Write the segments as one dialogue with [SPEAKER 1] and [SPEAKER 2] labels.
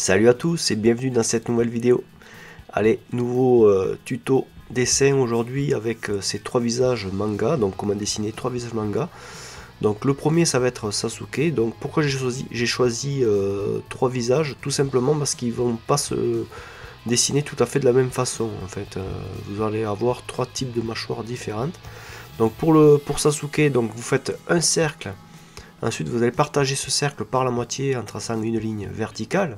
[SPEAKER 1] Salut à tous et bienvenue dans cette nouvelle vidéo. Allez, nouveau euh, tuto dessin aujourd'hui avec euh, ces trois visages manga, donc comment dessiner trois visages manga. Donc le premier ça va être Sasuke, donc pourquoi j'ai choisi, euh, trois visages? Tout simplement parce qu'ils vont pas se dessiner tout à fait de la même façon en fait. vous allez avoir trois types de mâchoires différentes. Donc pour, le, pour Sasuke, donc vous faites un cercle Ensuite, vous allez partager ce cercle par la moitié en traçant une ligne verticale.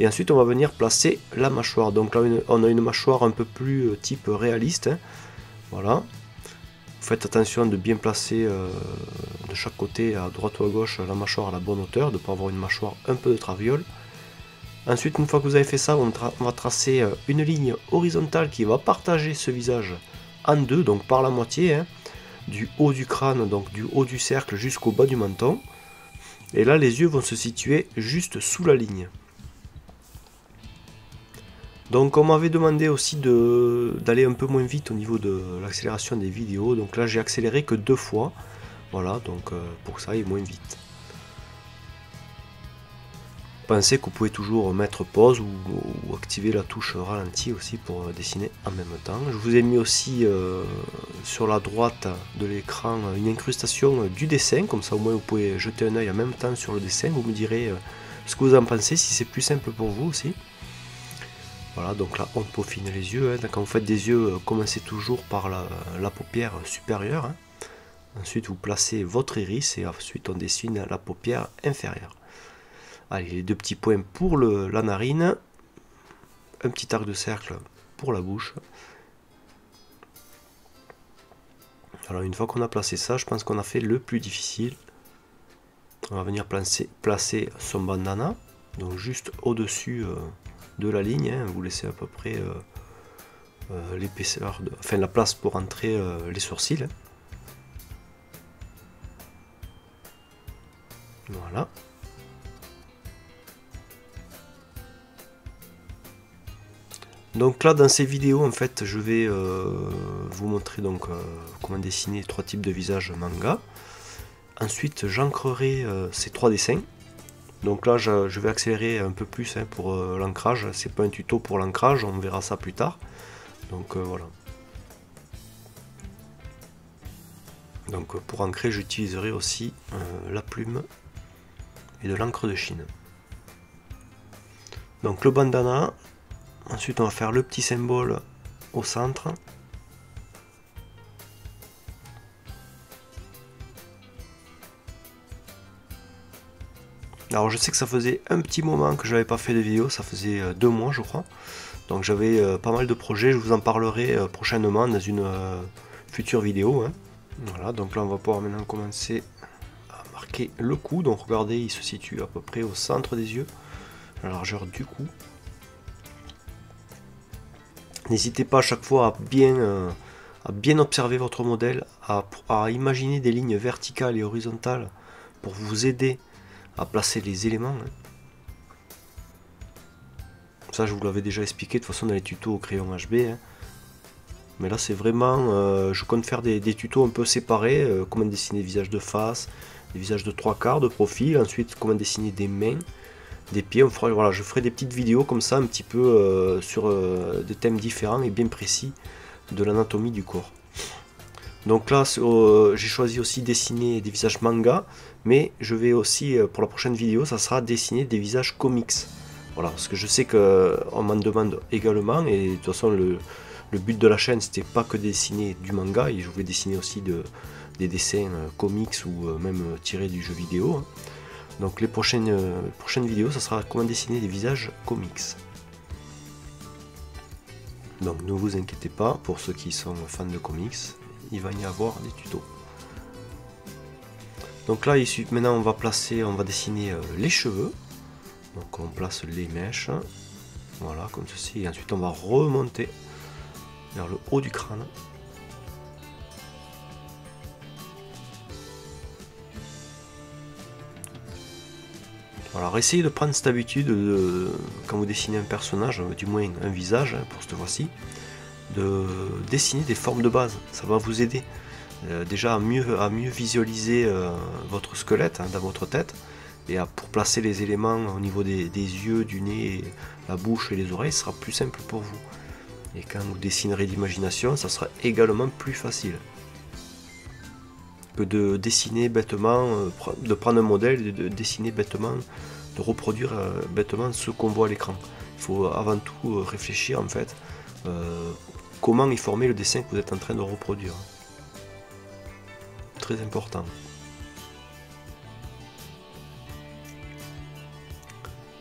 [SPEAKER 1] Et ensuite, on va venir placer la mâchoire. Donc là, on a une mâchoire un peu plus euh, type réaliste. Hein. Voilà. Faites attention de bien placer euh, de chaque côté, à droite ou à gauche, la mâchoire à la bonne hauteur, de ne pas avoir une mâchoire un peu de traviole. Ensuite, une fois que vous avez fait ça, on, va tracer euh, une ligne horizontale qui va partager ce visage en deux, donc par la moitié. Hein du haut du crâne, donc du haut du cercle jusqu'au bas du menton. Et là, les yeux vont se situer juste sous la ligne. Donc on m'avait demandé aussi d'aller un peu moins vite au niveau de l'accélération des vidéos. Donc là j'ai accéléré que deux fois. Voilà, donc euh, pour que ça aille moins vite. Pensez que vous pouvez toujours mettre pause ou, activer la touche ralenti aussi pour dessiner en même temps. Je vous ai mis aussi euh, sur la droite de l'écran une incrustation du dessin, comme ça au moins vous pouvez jeter un oeil en même temps sur le dessin, vous me direz euh, ce que vous en pensez, si c'est plus simple pour vous aussi. Donc là on peaufine les yeux, hein. quand vous faites des yeux, euh, commencez toujours par la, paupière supérieure. Hein. Ensuite vous placez votre iris et ensuite on dessine la paupière inférieure. Allez, les deux petits points pour le, la narine. Un petit arc de cercle pour la bouche. Alors une fois qu'on a placé ça, je pense qu'on a fait le plus difficile. On va venir placer, placer son bandana. Donc juste au-dessus euh, de la ligne. Hein. vous laissez à peu près euh, euh, l'épaisseur, enfin la place pour entrer les sourcils. Hein. Voilà. Donc là dans ces vidéos en fait je vais euh, vous montrer donc euh, comment dessiner trois types de visages manga. Ensuite j'ancrerai euh, ces trois dessins. Donc là je, vais accélérer un peu plus hein, pour l'ancrage. C'est pas un tuto pour l'ancrage, on verra ça plus tard. Donc voilà. Donc pour ancrer j'utiliserai aussi la plume et de l'encre de Chine. Donc le bandana, Ensuite, on va faire le petit symbole au centre. Alors je sais que ça faisait un petit moment que je n'avais pas fait de vidéo, ça faisait euh, deux mois je crois. Donc j'avais euh, pas mal de projets, je vous en parlerai euh, prochainement dans une future vidéo. Hein. Voilà, donc là on va pouvoir maintenant commencer à marquer le cou. Donc regardez, il se situe à peu près au centre des yeux, la largeur du cou. N'hésitez pas à chaque fois à bien, à bien observer votre modèle, à, imaginer des lignes verticales et horizontales pour vous aider à placer les éléments. Hein. Ça, je vous l'avais déjà expliqué de toute façon dans les tutos au crayon HB. Hein. Mais là, c'est vraiment. Euh, je compte faire des, tutos un peu séparés. Euh, comment dessiner des visages de face, des visages de trois quarts, de profil. Ensuite, comment dessiner des mains des pieds. voilà, je ferai des petites vidéos comme ça, un petit peu euh, sur des thèmes différents et bien précis de l'anatomie du corps. Donc là, euh, j'ai choisi aussi dessiner des visages manga, mais je vais aussi, pour la prochaine vidéo, ça sera dessiner des visages comics. Voilà, parce que je sais qu'on m'en demande également, et de toute façon, le, but de la chaîne, c'était pas que dessiner du manga, et je voulais dessiner aussi de, des dessins comics ou même tirés du jeu vidéo. Hein. Donc les prochaines, euh, prochaines vidéos, ça sera comment dessiner des visages comics. Donc ne vous inquiétez pas, pour ceux qui sont fans de comics, il va y avoir des tutos. Donc là, maintenant on va placer, on va dessiner euh, les cheveux. Donc on place les mèches, voilà, comme ceci, et ensuite on va remonter vers le haut du crâne. Alors essayez de prendre cette habitude, de, quand vous dessinez un personnage, du moins un visage hein, pour cette fois-ci, de dessiner des formes de base. Ça va vous aider euh, déjà à mieux, à mieux visualiser euh, votre squelette hein, dans votre tête Et pour placer les éléments au niveau des, yeux, du nez, la bouche et les oreilles, ce sera plus simple pour vous. Et quand vous dessinerez d'imagination, ça sera également plus facile que de dessiner bêtement, euh, de prendre un modèle de dessiner bêtement, de reproduire bêtement ce qu'on voit à l'écran. Il faut avant tout réfléchir en fait comment est formé le dessin que vous êtes en train de reproduire. Très important.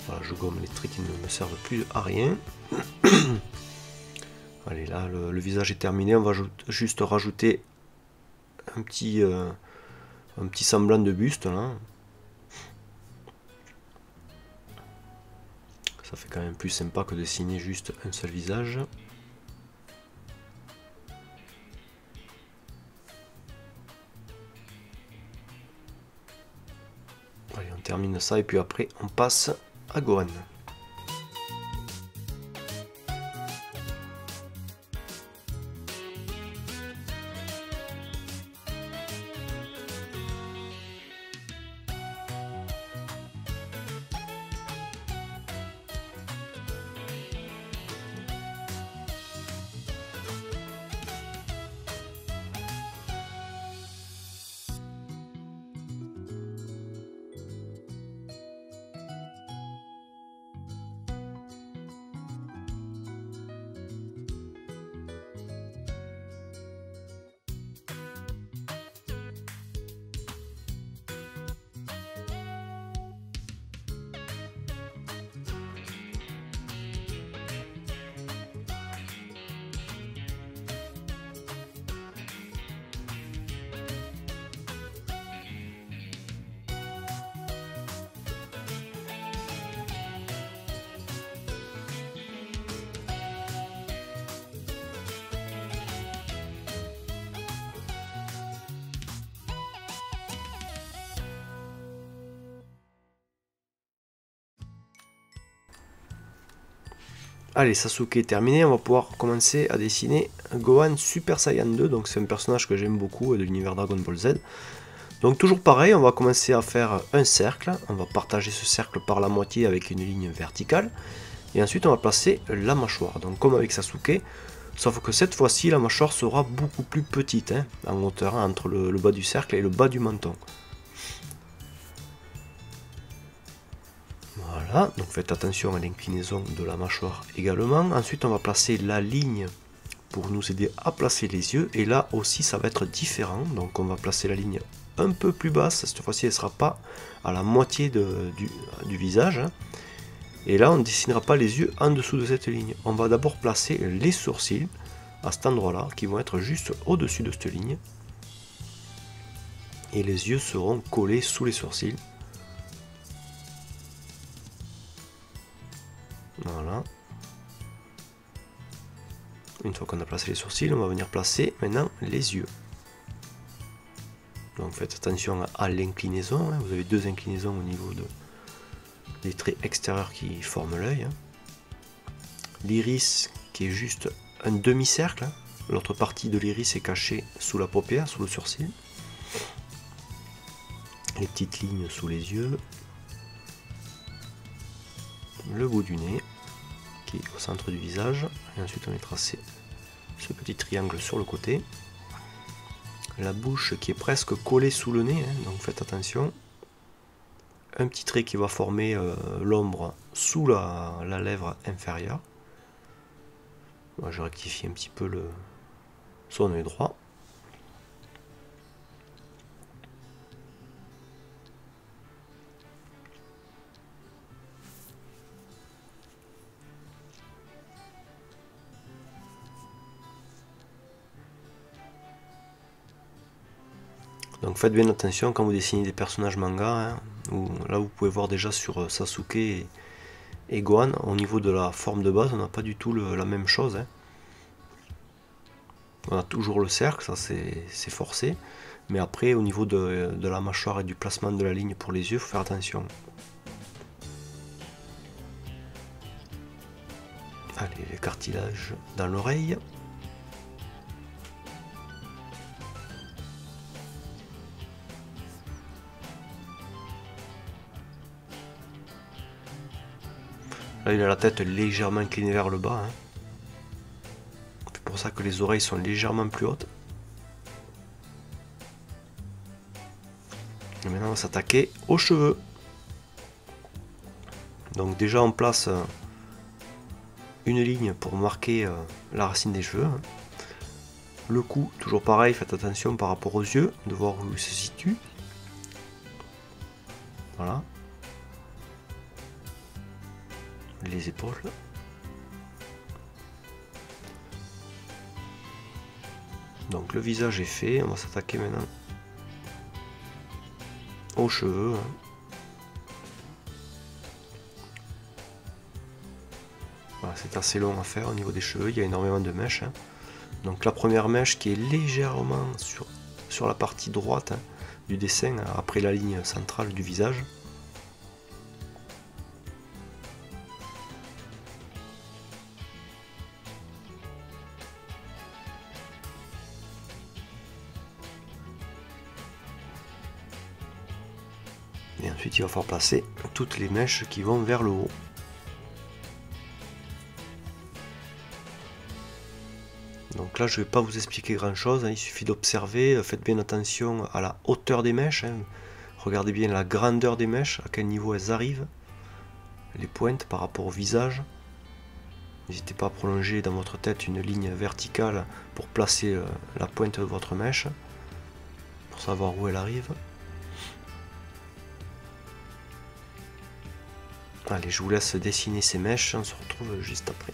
[SPEAKER 1] Voilà, je gomme les traits qui ne me servent plus à rien. Allez, là, le, visage est terminé. On va juste rajouter un petit, euh, un petit semblant de buste. Ça fait quand même plus sympa que de dessiner juste un seul visage. Et puis après on passe à Gohan. Allez, Sasuke est terminé, on va pouvoir commencer à dessiner Gohan Super Saiyan 2, donc c'est un personnage que j'aime beaucoup de l'univers Dragon Ball Z. Donc toujours pareil, on va commencer à faire un cercle, on va partager ce cercle par la moitié avec une ligne verticale, et ensuite on va placer la mâchoire, donc comme avec Sasuke, sauf que cette fois-ci la mâchoire sera beaucoup plus petite hein, en hauteur, hein, entre le bas du cercle et le bas du menton. Donc faites attention à l'inclinaison de la mâchoire également. Ensuite, on va placer la ligne pour nous aider à placer les yeux. Et là aussi, ça va être différent. Donc on va placer la ligne un peu plus basse. Cette fois-ci, elle ne sera pas à la moitié du, visage. Et là, on ne dessinera pas les yeux en dessous de cette ligne. On va d'abord placer les sourcils à cet endroit-là, qui vont être juste au-dessus de cette ligne. Et les yeux seront collés sous les sourcils. Voilà. Une fois qu'on a placé les sourcils, on va venir placer maintenant les yeux. Donc faites attention à l'inclinaison. Hein. Vous avez deux inclinaisons au niveau de, des traits extérieurs qui forment l'œil. Hein. L'iris qui est juste un demi-cercle. Hein. L'autre partie de l'iris est cachée sous la paupière, sous le sourcil. Les petites lignes sous les yeux le bout du nez au centre du visage. Et ensuite on va tracer ce petit triangle sur le côté. La bouche qui est presque collée sous le nez hein, donc faites attention. Un petit trait qui va former euh, l'ombre sous la, lèvre inférieure. Je rectifie un petit peu le son œil droit faites bien attention quand vous dessinez des personnages manga. Hein, là vous pouvez voir déjà sur euh, Sasuke et, Gohan, au niveau de la forme de base, on n'a pas du tout la même chose. Hein. On a toujours le cercle, ça c'est forcé. Mais après, au niveau de, de, la mâchoire et du placement de la ligne pour les yeux, il faut faire attention. Allez, les cartilages dans l'oreille. Il a la tête légèrement inclinée vers le bas. Hein. C'est pour ça que les oreilles sont légèrement plus hautes. Et maintenant, on va s'attaquer aux cheveux. Donc déjà, on place euh, une ligne pour marquer euh, la racine des cheveux. Hein. Le cou, toujours pareil, faites attention par rapport aux yeux, de voir où il se situe. Voilà. Les épaules. Donc le visage est fait, on va s'attaquer maintenant aux cheveux. Hein. c'est assez long à faire au niveau des cheveux, il y a énormément de mèches. Hein. Donc la première mèche qui est légèrement sur, sur la partie droite hein, du dessin, après la ligne centrale du visage. Et ensuite il va falloir passer toutes les mèches qui vont vers le haut. Donc là je ne vais pas vous expliquer grand chose, hein. il suffit d'observer, faites bien attention à la hauteur des mèches, hein. regardez bien la grandeur des mèches, à quel niveau elles arrivent, les pointes par rapport au visage. N'hésitez pas à prolonger dans votre tête une ligne verticale pour placer euh, la pointe de votre mèche, pour savoir où elle arrive. Allez, je vous laisse dessiner ces mèches, on se retrouve juste après.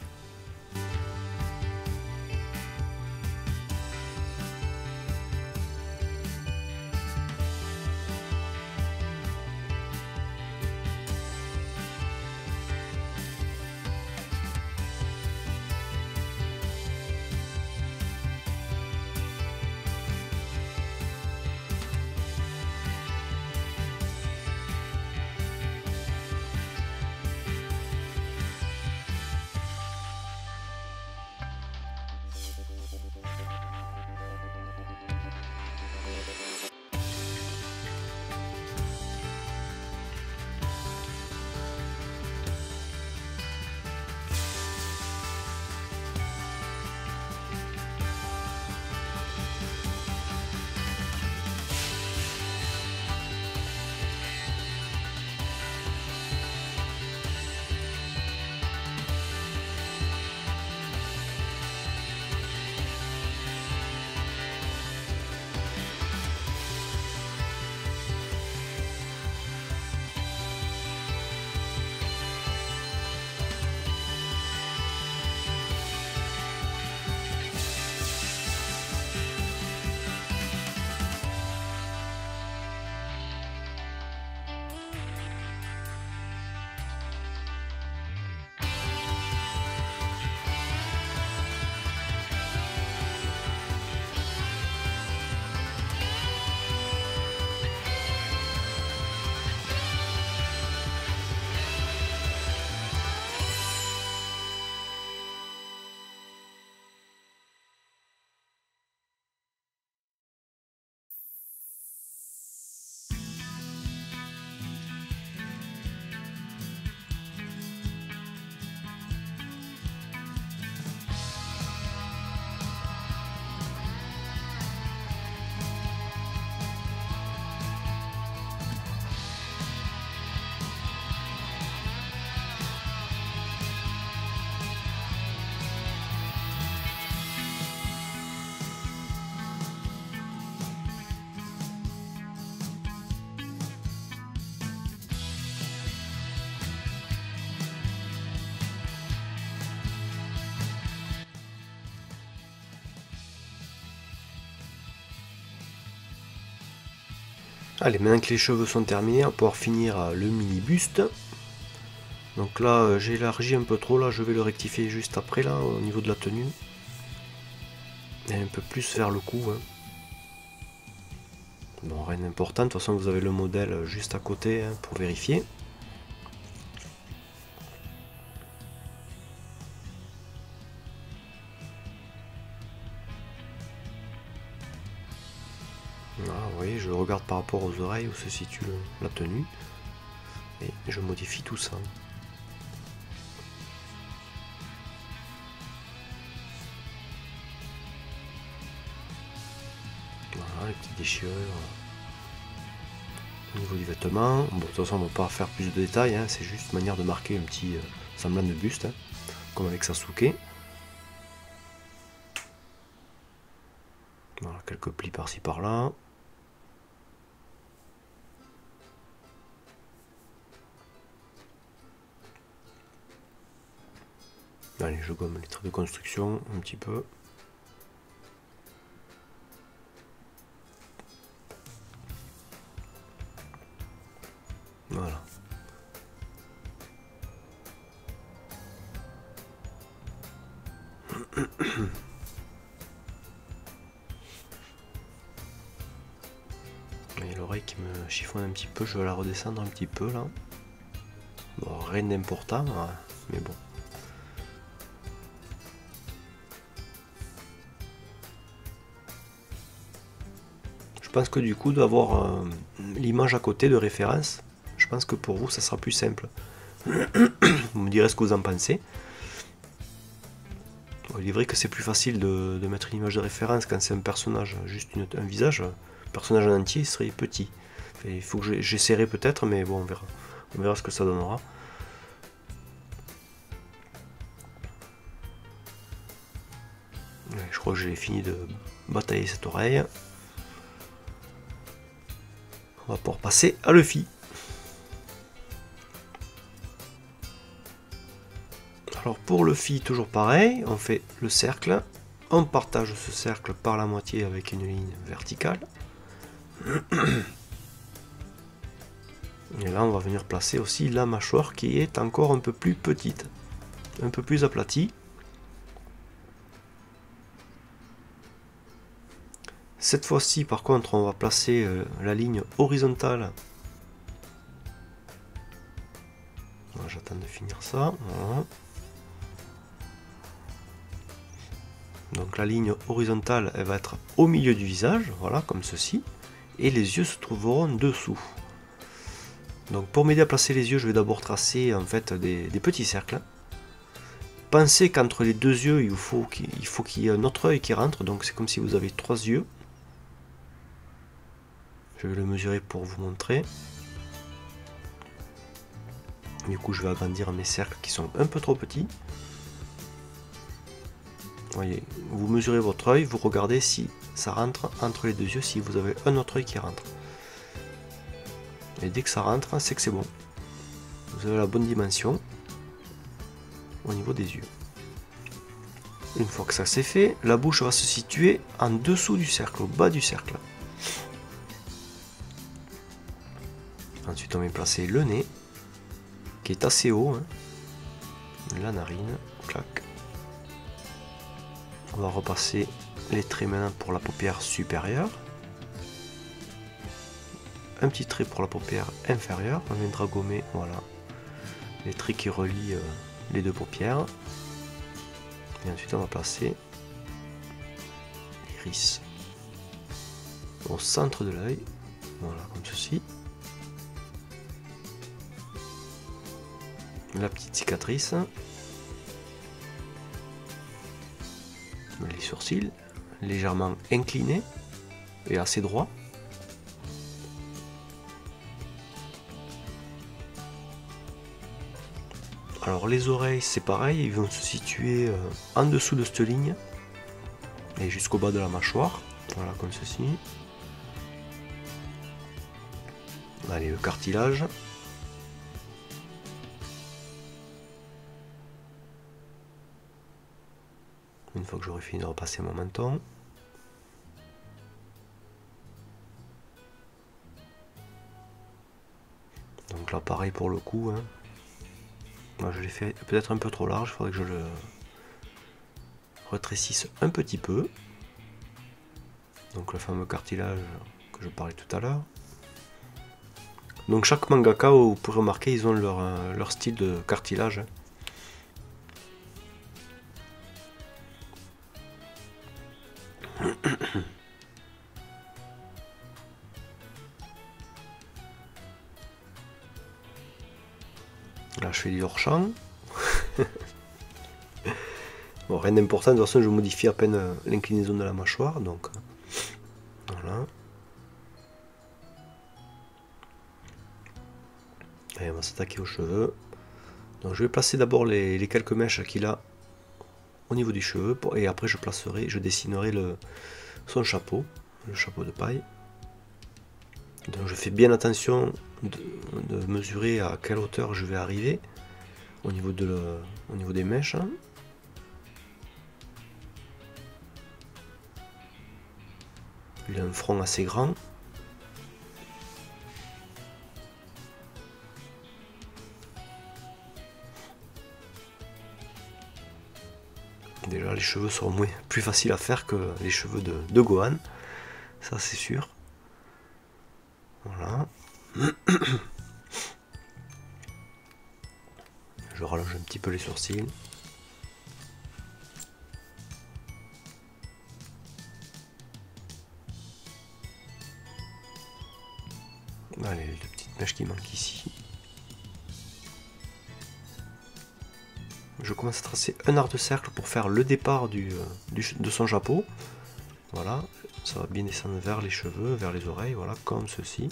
[SPEAKER 1] Allez, maintenant que les cheveux sont terminés, on va pouvoir finir euh, le mini buste. Donc là, euh, j'ai élargi un peu trop, là je vais le rectifier juste après, là, au niveau de la tenue. Et un peu plus vers le cou. Hein. Bon, rien d'important, de toute façon vous avez le modèle juste à côté hein, pour vérifier. aux oreilles où se situe la tenue. Et je modifie tout ça. Voilà, les petites déchirures au niveau du vêtement. Bon, de toute façon, on ne va pas faire plus de détails, hein. c'est juste manière de marquer un petit euh, semblant de buste, hein. comme avec Sasuke. Voilà, quelques plis par-ci par-là. Allez, je gomme les traits de construction un petit peu. Voilà. Il y a l'oreille qui me chiffonne un petit peu, je vais la redescendre un petit peu là. Bon, rien d'important, hein, mais bon. Pense que du coup d'avoir euh, l'image à côté de référence, je pense que pour vous ça sera plus simple. vous me direz ce que vous en pensez. Il est vrai que c'est plus facile de, mettre une image de référence quand c'est un personnage, juste un visage. Personnage en entier serait petit. il faut que j'essaierai peut-être, mais bon, on verra. On verra ce que ça donnera. je crois que j'ai fini de batailler cette oreille. On va pouvoir passer à Luffy. Alors pour Luffy, toujours pareil, on fait le cercle. On partage ce cercle par la moitié avec une ligne verticale. Et là, on va venir placer aussi la mâchoire qui est encore un peu plus petite, un peu plus aplatie. Cette fois-ci, par contre, on va placer euh, la ligne horizontale. J'attends de finir ça. Donc la ligne horizontale, elle va être au milieu du visage, voilà, comme ceci. Et les yeux se trouveront dessous. Donc pour m'aider à placer les yeux, je vais d'abord tracer en fait des, petits cercles. Pensez qu'entre les deux yeux, il faut qu'il y ait un autre œil qui rentre. Donc c'est comme si vous avez trois yeux. Je vais le mesurer pour vous montrer. Du coup, je vais agrandir mes cercles qui sont un peu trop petits. Voyez, vous mesurez votre œil, vous regardez si ça rentre entre les deux yeux, si vous avez un autre œil qui rentre. Et dès que ça rentre, c'est que c'est bon. Vous avez la bonne dimension au niveau des yeux. Une fois que ça c'est fait, la bouche va se situer en dessous du cercle, au bas du cercle. Ensuite, on va placer le nez, qui est assez haut. Hein. La narine, clac. On va repasser les traits maintenant pour la paupière supérieure. Un petit trait pour la paupière inférieure. On viendra gommer, voilà, les traits qui relient euh, les deux paupières. Et ensuite, on va placer l'iris au centre de l'œil. Voilà, comme ceci. La petite cicatrice, les sourcils légèrement inclinés et assez droits. Alors les oreilles c'est pareil, ils vont se situer euh, en dessous de cette ligne et jusqu'au bas de la mâchoire, voilà comme ceci. Allez le cartilage, une fois que j'aurai fini de repasser mon menton. Donc là pareil pour le coup. Hein. Moi je l'ai fait peut-être un peu trop large, il faudrait que je le rétrécisse un petit peu. Donc le fameux cartilage que je parlais tout à l'heure. Donc chaque mangaka, vous pourrez remarquer, ils ont leur, euh, leur style de cartilage. bon, rien d'important, de toute façon je modifie à peine euh, l'inclinaison de la mâchoire, donc euh, voilà. Et on va s'attaquer aux cheveux. Donc je vais placer d'abord les, quelques mèches qu'il a au niveau du cheveu, pour, et après je placerai, je dessinerai le, son chapeau, le chapeau de paille. Donc je fais bien attention de, mesurer à quelle hauteur je vais arriver au niveau, de au niveau des mèches. Hein. Il a un front assez grand. Déjà, les cheveux sont plus faciles à faire que les cheveux de, de Gohan. Ça, c'est sûr. Voilà. Je rallonge un petit peu les sourcils. Allez, les petites mèches qui manquent ici. Je commence à tracer un arc de cercle pour faire le départ du, euh, de son chapeau. Voilà, ça va bien descendre vers les cheveux, vers les oreilles, voilà, comme ceci.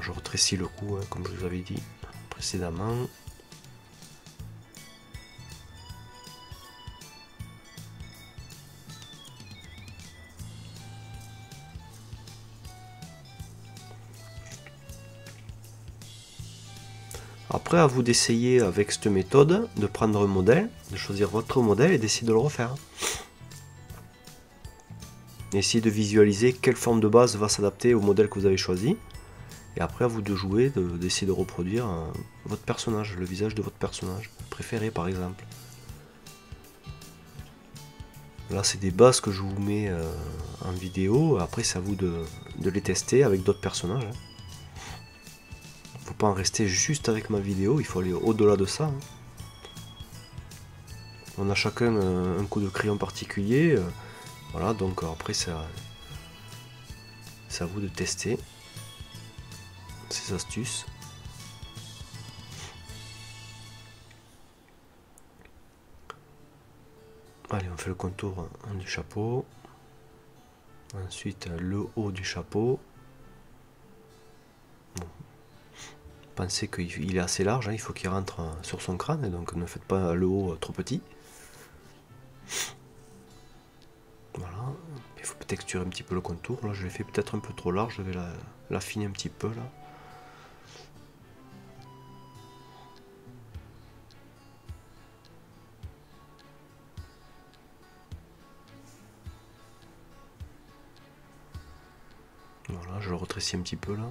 [SPEAKER 1] Je retrécis le cou, hein, comme je vous avais dit précédemment. Après, à vous d'essayer avec cette méthode, de prendre un modèle, de choisir votre modèle et d'essayer de le refaire. Essayez de visualiser quelle forme de base va s'adapter au modèle que vous avez choisi. Et après, à vous de jouer, d'essayer de, reproduire euh, votre personnage, le visage de votre personnage préféré par exemple. Là, c'est des bases que je vous mets euh, en vidéo. Après, c'est à vous de, les tester avec d'autres personnages. Hein faut pas en rester juste avec ma vidéo, il faut aller au-delà de ça. Hein. On a chacun euh, un coup de crayon particulier. Voilà, donc après c'est à vous de tester ces astuces. Allez, on fait le contour du chapeau. Ensuite, le haut du chapeau. pensez qu'il est assez large, hein, il faut qu'il rentre sur son crâne, donc ne faites pas le haut trop petit. Voilà, il faut texturer un petit peu le contour, là je l'ai fait peut-être un peu trop large, je vais l'affiner un petit peu là. Le un petit peu là.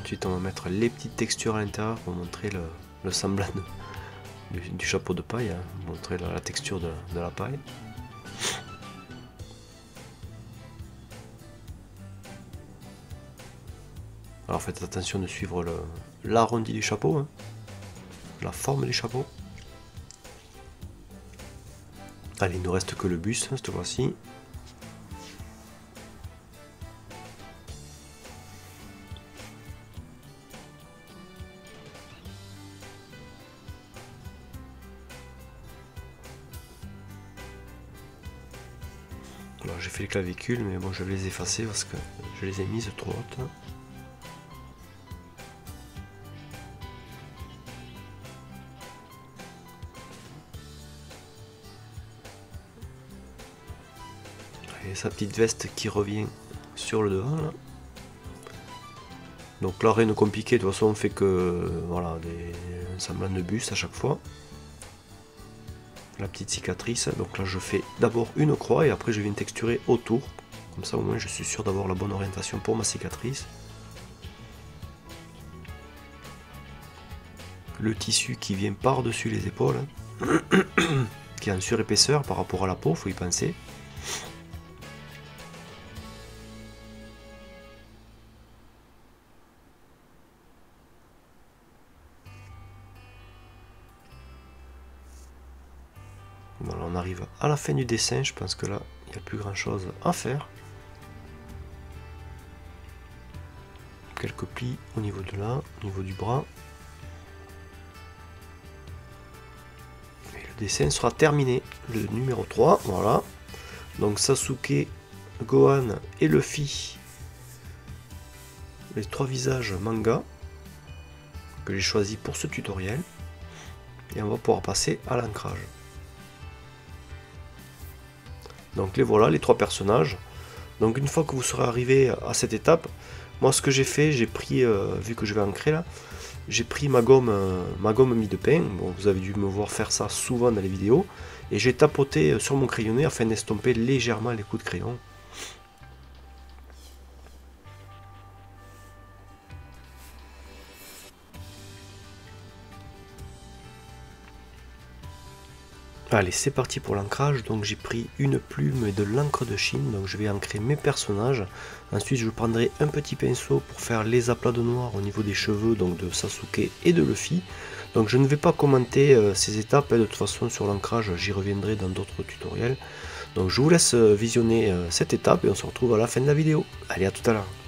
[SPEAKER 1] Ensuite, on va mettre les petites textures à l'intérieur pour montrer le, semblant du, chapeau de paille, hein, montrer la, texture de, la paille. Alors faites attention de suivre l'arrondi du chapeau, hein, la forme du chapeau. Allez, il ne reste que le buste cette fois-ci. j'ai fait les clavicules, mais bon, je vais les effacer parce que je les ai mises trop hautes. Sa petite veste qui revient sur le devant là. Donc là rien de compliqué, de toute façon on fait que voilà des semblants de bus à chaque fois la petite cicatrice. Donc là je fais d'abord une croix et après je viens texturer autour. Comme ça au moins je suis sûr d'avoir la bonne orientation pour ma cicatrice. Le tissu qui vient par-dessus les épaules, hein. qui est en surépaisseur par rapport à la peau, faut y penser. La fin du dessin. Je pense que là, il n'y a plus grand chose à faire. Quelques plis au niveau de là, au niveau du bras. Et le dessin sera terminé. Le numéro 3, voilà. Donc Sasuke, Gohan et Luffy. Les trois visages manga que j'ai choisi pour ce tutoriel. Et on va pouvoir passer à l'ancrage. Donc les voilà, les trois personnages. Donc une fois que vous serez arrivé à cette étape, moi ce que j'ai fait, j'ai pris, euh, vu que je vais ancrer là, j'ai pris ma gomme, euh, ma gomme de pain. Bon, vous avez dû me voir faire ça souvent dans les vidéos. Et j'ai tapoté sur mon crayonné afin d'estomper légèrement les coups de crayon. Allez, c'est parti pour l'ancrage. Donc j'ai pris une plume et de l'encre de Chine. Donc je vais ancrer mes personnages. Ensuite, je prendrai un petit pinceau pour faire les aplats de noir au niveau des cheveux donc de Sasuke et de Luffy. Donc je ne vais pas commenter euh, ces étapes. De toute façon, sur l'ancrage, j'y reviendrai dans d'autres tutoriels. Donc je vous laisse euh, visionner euh, cette étape et on se retrouve à la fin de la vidéo. Allez, à tout à l'heure.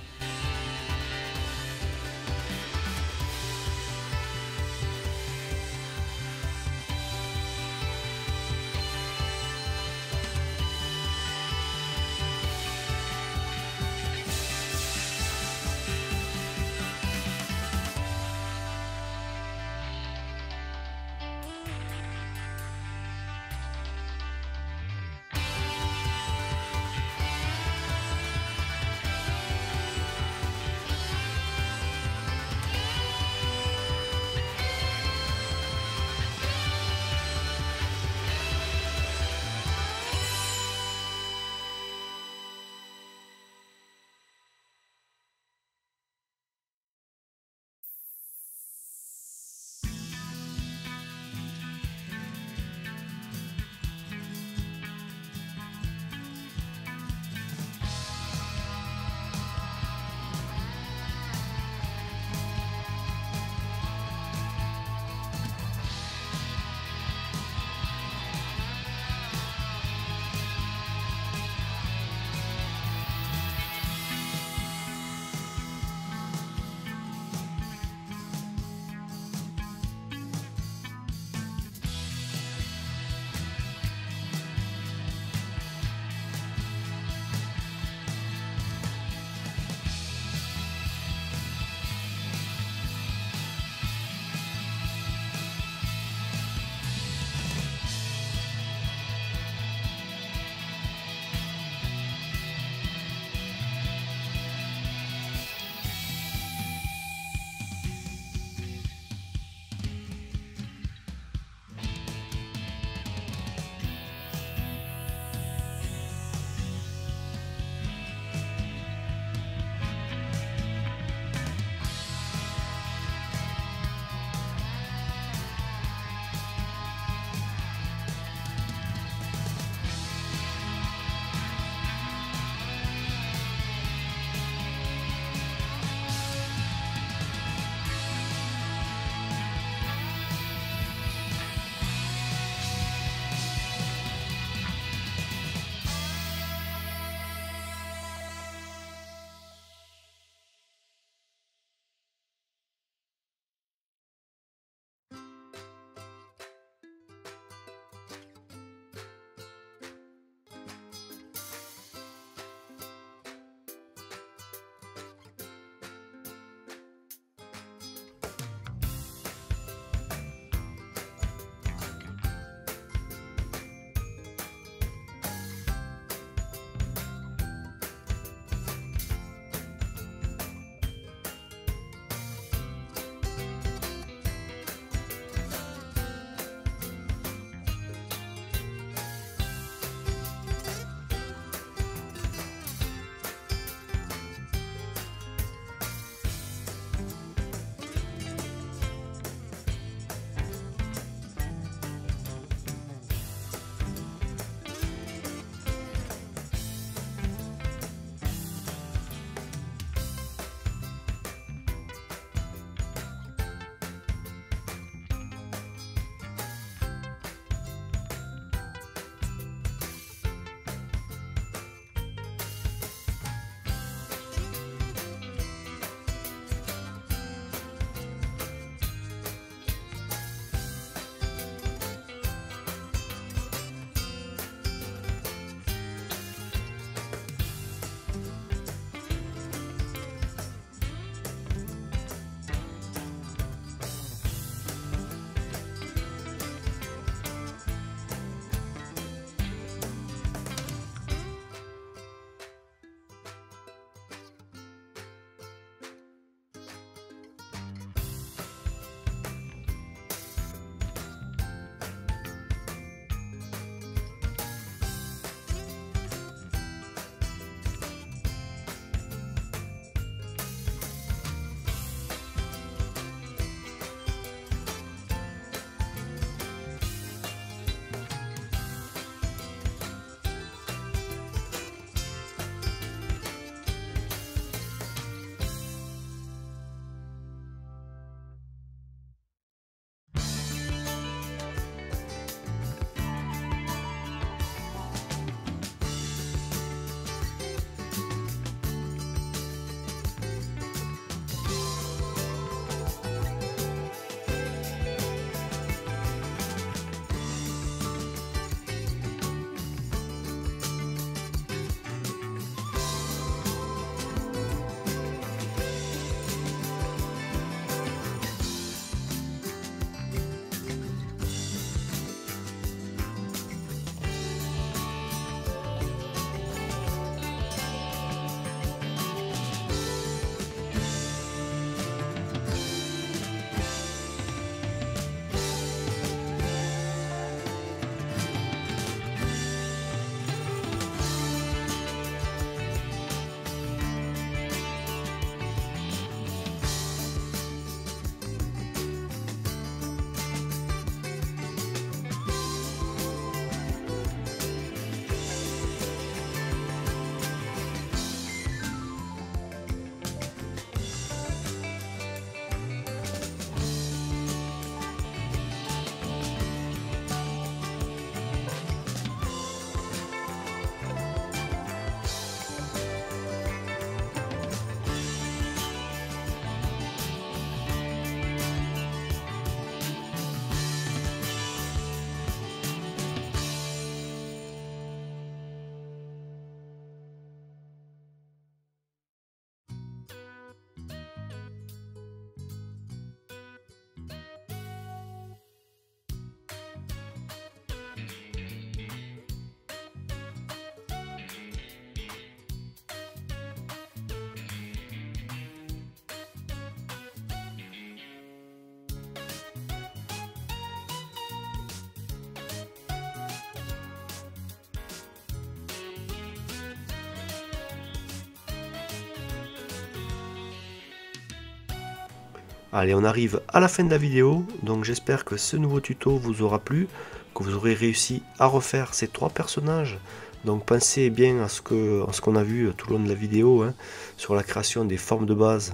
[SPEAKER 1] Allez, on arrive à la fin de la vidéo, donc j'espère que ce nouveau tuto vous aura plu, que vous aurez réussi à refaire ces trois personnages. Donc pensez bien à ce qu'on a vu tout le long de la vidéo, hein, sur la création des formes de base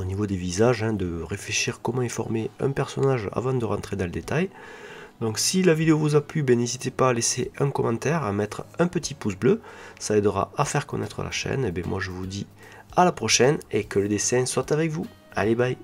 [SPEAKER 1] au niveau des visages, hein, de réfléchir comment formé un personnage avant de rentrer dans le détail. Donc si la vidéo vous a plu, ben, n'hésitez pas à laisser un commentaire, à mettre un petit pouce bleu, ça aidera à faire connaître la chaîne. Et bien moi je vous dis à la prochaine et que le dessin soit avec vous. Allez bye